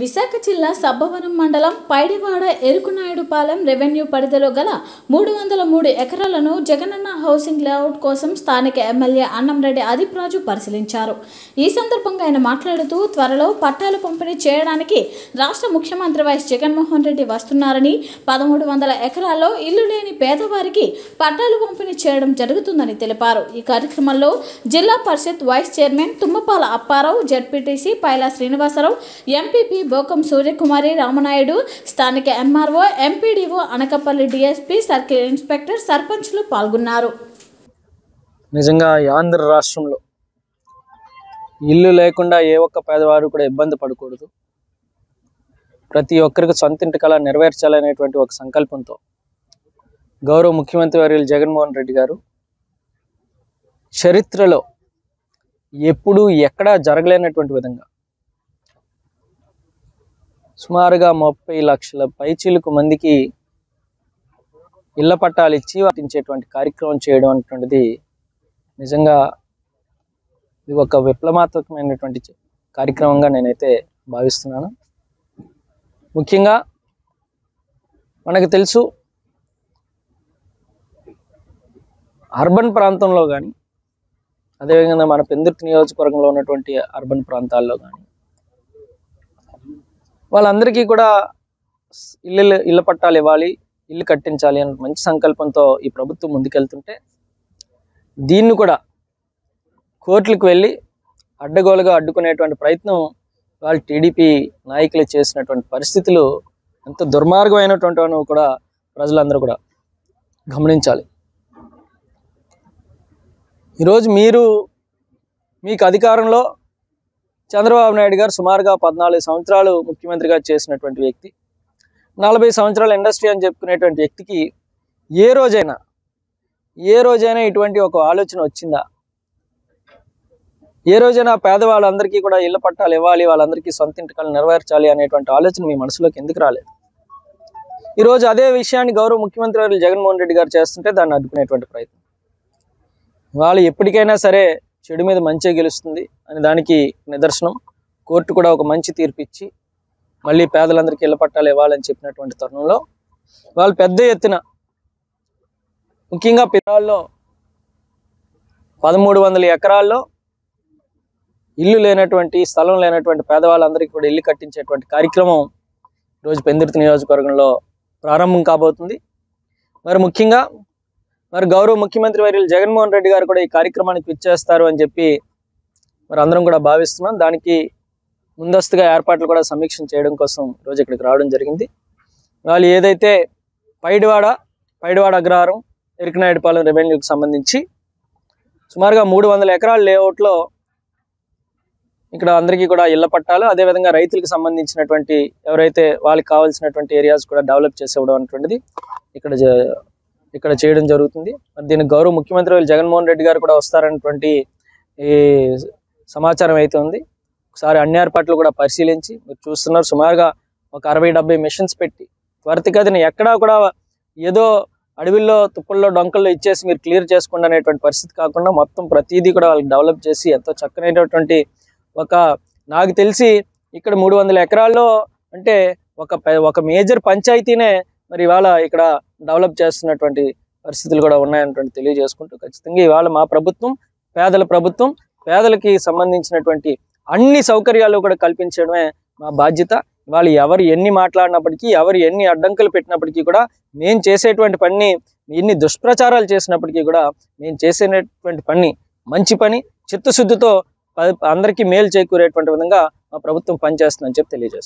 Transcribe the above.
విశాఖ జిల్లా సబ్బవరం మండలం పైడివాడ ఎరుకునాయుడుపాలెం రెవెన్యూ పరిధిలో గల మూడు వందల మూడు ఎకరాలను జగనన్న హౌసింగ్ లేఅవుట్ కోసం స్థానిక ఎమ్మెల్యే అన్నంరెడ్డి అదిప్రాజు పరిశీలించారు. ఈ సందర్భంగా ఆయన మాట్లాడుతూ త్వరలో పట్టాలు పంపిణీ చేయడానికి రాష్ట్ర ముఖ్యమంత్రి వైఎస్ జగన్మోహన్ రెడ్డి వస్తున్నారని పదమూడు వందల ఎకరాల్లో ఇల్లు లేని పేదవారికి పట్టాలు పంపిణీ చేయడం జరుగుతుందని తెలిపారు. ఈ కార్యక్రమంలో Zilla Parishad vice chairman Tummapala Apparao ZPTC Paila Srinivasarao MPP Bokam Suryakumari Ramanaidu స్థానిక MRO MPDO Anakapalli DSP circle inspector సర్పంచ్లు పాల్గొన్నారు. నిజంగా ఈ ఆంధ్ర రాష్ట్రంలో ఇల్లు లేకుండా ఏ ఒక్క పేదవారు కూడా ఇబ్బంది పడకూడదు. ప్రతి ఒక్కరికి సొంత ఇంటి కళ నెరవేర్చాలనేటువంటి ఒక సంకల్పంతో గౌరవ ముఖ్యమంత్రి వర్యులు జగన్మోహన్ రెడ్డి గారు చరిత్రలో ఎప్పుడూ ఎక్కడా జరగలేనటువంటి విధంగా సుమారుగా ముప్పై లక్షల పైచీలకు మందికి ఇళ్ళ పట్టాలు ఇచ్చి వాటించేటువంటి కార్యక్రమం చేయడం అనేటువంటిది నిజంగా ఇది ఒక విప్లవాత్మకమైనటువంటి కార్యక్రమంగా నేనైతే భావిస్తున్నాను. ముఖ్యంగా మనకు తెలుసు అర్బన్ ప్రాంతంలో కానీ అదేవిధంగా మన పెందుర్తి నియోజకవర్గంలో ఉన్నటువంటి అర్బన్ ప్రాంతాల్లో కానీ వాళ్ళందరికీ కూడా ఇల్లు ఇళ్ళ పట్టాలు ఇవ్వాలి ఇల్లు కట్టించాలి అనే మంచి సంకల్పంతో ఈ ప్రభుత్వం ముందుకెళ్తుంటే దీన్ని కూడా కోర్టులకు వెళ్ళి అడ్డగోలుగా అడ్డుకునేటువంటి ప్రయత్నం వాళ్ళు టీడీపీ నాయకులు చేసినటువంటి పరిస్థితులు ఎంత దుర్మార్గమైనటువంటి కూడా ప్రజలందరూ కూడా గమనించాలి. ఈరోజు మీరు మీకు అధికారంలో చంద్రబాబు నాయుడు గారు సుమారుగా పద్నాలుగు సంవత్సరాలు ముఖ్యమంత్రిగా చేసినటువంటి వ్యక్తి. నలభై సంవత్సరాల ఇండస్ట్రీ అని చెప్పుకునేటువంటి వ్యక్తికి ఏ రోజైనా ఏ రోజైనా ఇటువంటి ఒక ఆలోచన వచ్చిందా? ఏ రోజైనా పేదవాళ్ళందరికీ కూడా ఇళ్ళ పట్టాలు ఇవ్వాలి వాళ్ళందరికీ సొంత ఇంటికాలు నెరవేర్చాలి అనేటువంటి ఆలోచన మీ మనసులోకి ఎందుకు రాలేదు? ఈరోజు అదే విషయాన్ని గౌరవ ముఖ్యమంత్రి జగన్మోహన్ రెడ్డి గారు చేస్తుంటే దాన్ని అడ్డుకునేటువంటి ప్రయత్నం. వాళ్ళు ఎప్పటికైనా సరే చెడు మీద మంచే గెలుస్తుంది అని దానికి నిదర్శనం. కోర్టు కూడా ఒక మంచి తీర్పు ఇచ్చి మళ్ళీ పేదలందరికీ ఇళ్ళ పట్టాలు ఇవ్వాలని చెప్పినటువంటి తరుణంలో వాళ్ళు పెద్ద ఎత్తున ముఖ్యంగా పిల్లల్లో పదమూడు వందల ఎకరాల్లో ఇల్లు లేనటువంటి స్థలం లేనటువంటి పేదవాళ్ళందరికీ కూడా ఇల్లు కట్టించేటువంటి కార్యక్రమం ఈరోజు పెందుర్తి నియోజకవర్గంలో ప్రారంభం కాబోతుంది. మరి ముఖ్యంగా మరి గౌరవ ముఖ్యమంత్రి వర్యులు జగన్మోహన్ రెడ్డి గారు కూడా ఈ కార్యక్రమానికి విచ్చేస్తారు అని చెప్పి మరి అందరం కూడా భావిస్తున్నాం. దానికి ముందస్తుగా ఏర్పాట్లు కూడా సమీక్ష చేయడం కోసం రోజు ఇక్కడికి రావడం జరిగింది. వాళ్ళు ఏదైతే పైడివాడ పైడివాడ అగ్రహారం ఎరికనాయుడుపాలెం రెవెన్యూకి సంబంధించి సుమారుగా మూడు వందల ఎకరాల లేఅవుట్లో ఇక్కడ అందరికీ కూడా ఇళ్ళ పట్టాలు అదేవిధంగా రైతులకు సంబంధించినటువంటి ఎవరైతే వాళ్ళకి కావాల్సినటువంటి ఏరియాస్ కూడా డెవలప్ చేసేవడం అనేటువంటిది ఇక్కడ ఇక్కడ చేయడం జరుగుతుంది. మరి దీనికి గౌరవ ముఖ్యమంత్రి జగన్మోహన్ రెడ్డి గారు కూడా వస్తారన్నటువంటి ఈ సమాచారం అయితే ఉంది. ఒకసారి అన్ని ఏర్పాట్లు కూడా పరిశీలించి మీరు చూస్తున్నారు. సుమారుగా ఒక అరవై డెబ్బై మిషన్స్ పెట్టి త్వరితగతిన ఎక్కడా కూడా ఏదో అడవిల్లో తుప్పల్లో డొంకల్లో ఇచ్చేసి మీరు క్లియర్ చేసుకోండి అనేటువంటి పరిస్థితి కాకుండా మొత్తం ప్రతిదీ కూడా వాళ్ళకి డెవలప్ చేసి ఎంతో చక్కనైనటువంటి ఒక నాకు తెలిసి ఇక్కడ మూడు వందల ఎకరాల్లో అంటే ఒక ఒక మేజర్ పంచాయతీనే మరి ఇవాళ ఇక్కడ డెవలప్ చేస్తున్నటువంటి పరిస్థితులు కూడా ఉన్నాయన్నటువంటి తెలియజేసుకుంటూ ఖచ్చితంగా ఇవాళ మా ప్రభుత్వం పేదల ప్రభుత్వం పేదలకి సంబంధించినటువంటి అన్ని సౌకర్యాలు కూడా కల్పించడమే మా బాధ్యత. వాళ్ళు ఎవరు ఎన్ని మాట్లాడినప్పటికీ ఎవరు ఎన్ని అడ్డంకులు పెట్టినప్పటికీ కూడా మేము చేసేటువంటి పని ఎన్ని దుష్ప్రచారాలు చేసినప్పటికీ కూడా మేము చేసేటువంటి పని మంచి పని చిత్తశుద్ధితో అందరికీ మేలు చేకూరేటువంటి విధంగా మా ప్రభుత్వం పనిచేస్తుందని చెప్పి తెలియజేస్తుంది